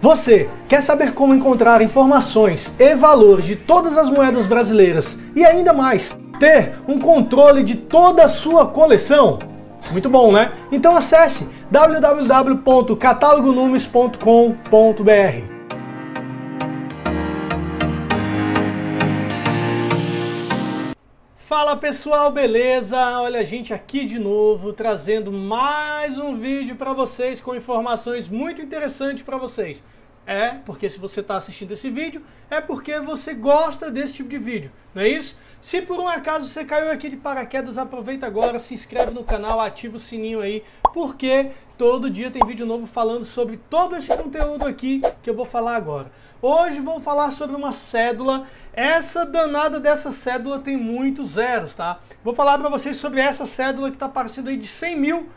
Você quer saber como encontrar informações e valores de todas as moedas brasileiras e ainda mais, ter um controle de toda a sua coleção? Muito bom, né? Então acesse www.catalogonumes.com.br. Fala pessoal, beleza? Olha a gente aqui de novo trazendo mais um vídeo para vocês com informações muito interessantes para vocês. É, porque se você está assistindo esse vídeo, é porque você gosta desse tipo de vídeo, não é isso? Se por um acaso você caiu aqui de paraquedas, aproveita agora, se inscreve no canal, ativa o sininho aí, porque todo dia tem vídeo novo falando sobre todo esse conteúdo aqui que eu vou falar agora. Hoje vou falar sobre uma cédula. Essa danada dessa cédula tem muitos zeros, tá? Vou falar para vocês sobre essa cédula que está aparecendo aí de 100 mil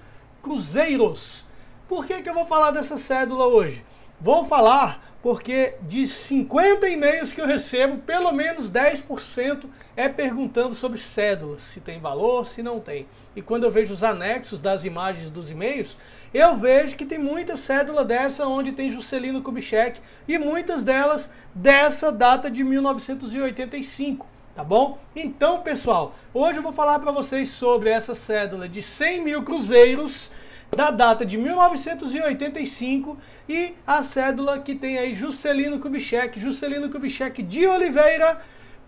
cruzeiros. Por que, que eu vou falar dessa cédula hoje? Vou falar porque de 50 e-mails que eu recebo, pelo menos 10% é perguntando sobre cédulas, se tem valor, se não tem. E quando eu vejo os anexos das imagens dos e-mails, eu vejo que tem muita cédula dessa onde tem Juscelino Kubitschek e muitas delas dessa data de 1985, tá bom? Então, pessoal, hoje eu vou falar para vocês sobre essa cédula de 100 mil cruzeiros da data de 1985 e a cédula que tem aí Juscelino Kubitschek, Juscelino Kubitschek de Oliveira,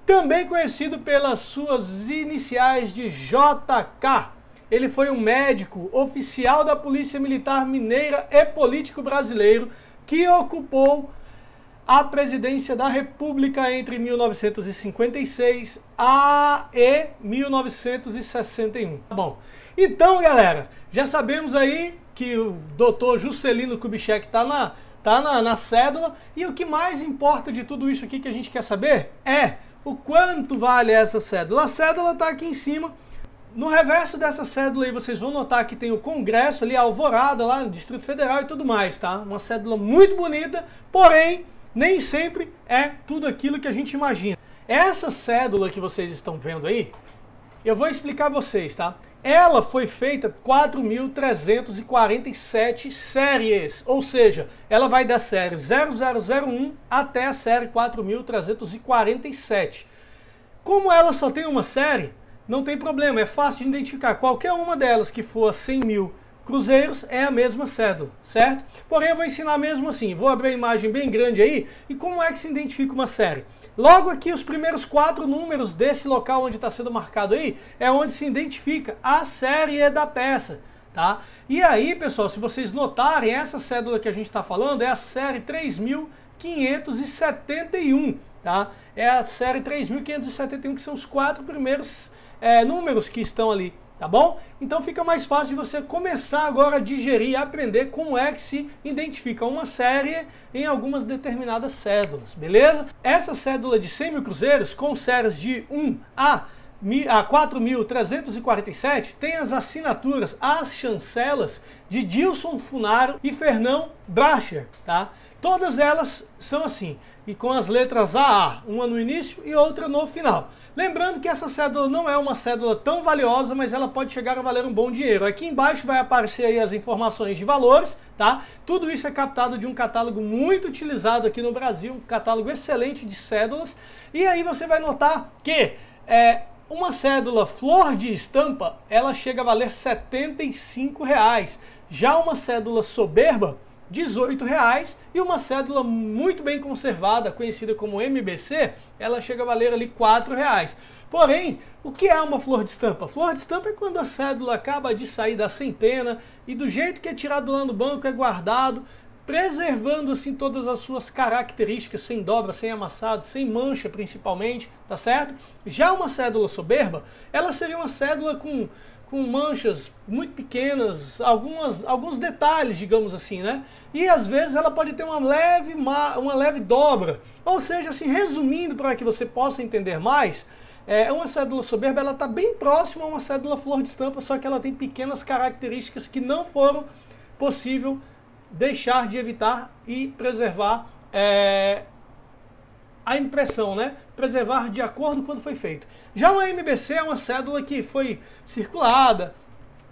também conhecido pelas suas iniciais de JK. Ele foi um médico oficial da Polícia Militar Mineira e político brasileiro que ocupou a presidência da República entre 1956 a e 1961. Tá bom, então galera, já sabemos aí que o doutor Juscelino Kubitschek está na, tá na, na cédula e o que mais importa de tudo isso aqui que a gente quer saber é o quanto vale essa cédula. A cédula está aqui em cima no reverso dessa cédula aí vocês vão notar que tem o Congresso ali, a Alvorada lá no Distrito Federal e tudo mais, tá? Uma cédula muito bonita, porém nem sempre é tudo aquilo que a gente imagina. Essa cédula que vocês estão vendo aí, eu vou explicar vocês, tá? Ela foi feita 4.347 séries, ou seja, ela vai da série 0001 até a série 4.347. Como ela só tem uma série, não tem problema, é fácil de identificar. Qualquer uma delas que for 100 mil cruzeiros é a mesma cédula, certo? Porém, eu vou ensinar mesmo assim. Vou abrir a imagem bem grande aí. E como é que se identifica uma série? Logo aqui, os primeiros quatro números desse local onde está sendo marcado aí, é onde se identifica a série da peça, tá? E aí, pessoal, se vocês notarem, essa cédula que a gente está falando é a série 3571, tá? É a série 3571, que são os quatro primeiros é, números que estão ali, tá bom? Então fica mais fácil de você começar agora a digerir e aprender como é que se identifica uma série em algumas determinadas cédulas, beleza? Essa cédula de 100 mil cruzeiros, com séries de 1 a a 4.347 tem as assinaturas, as chancelas de Dilson Funaro e Fernão Bracher, tá? Todas elas são assim, e com as letras AA, uma no início e outra no final. Lembrando que essa cédula não é uma cédula tão valiosa, mas ela pode chegar a valer um bom dinheiro. Aqui embaixo vai aparecer aí as informações de valores, tá? Tudo isso é captado de um catálogo muito utilizado aqui no Brasil, um catálogo excelente de cédulas. E aí você vai notar que é, uma cédula flor de estampa, ela chega a valer 75 reais. Já uma cédula soberba, 18 reais e uma cédula muito bem conservada, conhecida como MBC, ela chega a valer ali 4 reais. Porém, o que é uma flor de estampa? Flor de estampa é quando a cédula acaba de sair da centena e do jeito que é tirado lá no banco é guardado, preservando assim todas as suas características, sem dobra, sem amassado, sem mancha principalmente, tá certo? Já uma cédula soberba, ela seria uma cédula com com manchas muito pequenas, algumas, alguns detalhes, digamos assim, né? E às vezes ela pode ter uma leve, uma leve dobra. Ou seja, assim, resumindo para que você possa entender mais, é uma cédula soberba ela está bem próxima a uma cédula flor de estampa, só que ela tem pequenas características que não foram possível deixar de evitar e preservar é, a impressão, né? Preservar de acordo quando foi feito. Já o MBC é uma cédula que foi circulada,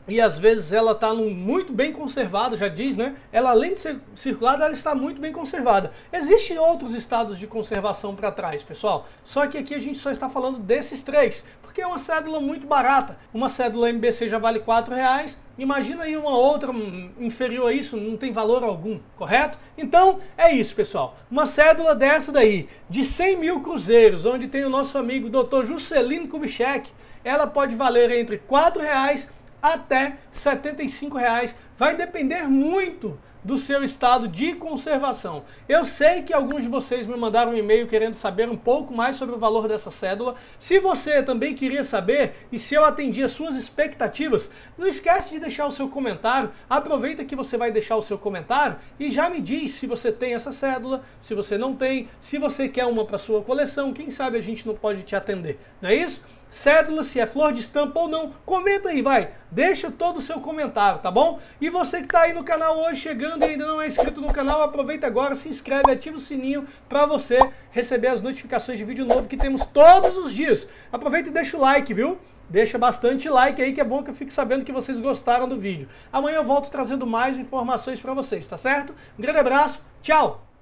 e às vezes ela está muito bem conservada, já diz, né? Ela além de ser circulada, ela está muito bem conservada. Existem outros estados de conservação para trás, pessoal. Só que aqui a gente só está falando desses três, porque é uma cédula muito barata. Uma cédula MBC já vale R$ reais. Imagina aí uma outra inferior a isso, não tem valor algum, correto? Então é isso, pessoal. Uma cédula dessa daí, de 100 mil cruzeiros, onde tem o nosso amigo Dr. Juscelino Kubitschek, ela pode valer entre R$ reais até 75 reais. Vai depender muito do seu estado de conservação. Eu sei que alguns de vocês me mandaram um e-mail querendo saber um pouco mais sobre o valor dessa cédula. Se você também queria saber e se eu atendi as suas expectativas, não esquece de deixar o seu comentário. Aproveita que você vai deixar o seu comentário e já me diz se você tem essa cédula, se você não tem, se você quer uma para sua coleção, quem sabe a gente não pode te atender. Não é isso? Cédula, se é flor de estampa ou não. Comenta aí, vai. Deixa todo o seu comentário, tá bom? E você que está aí no canal hoje, chegando e ainda não é inscrito no canal, aproveita agora, se inscreve, ativa o sininho para você receber as notificações de vídeo novo que temos todos os dias. Aproveita e deixa o like, viu? Deixa bastante like aí que é bom que eu fique sabendo que vocês gostaram do vídeo. Amanhã eu volto trazendo mais informações para vocês, tá certo? Um grande abraço, tchau!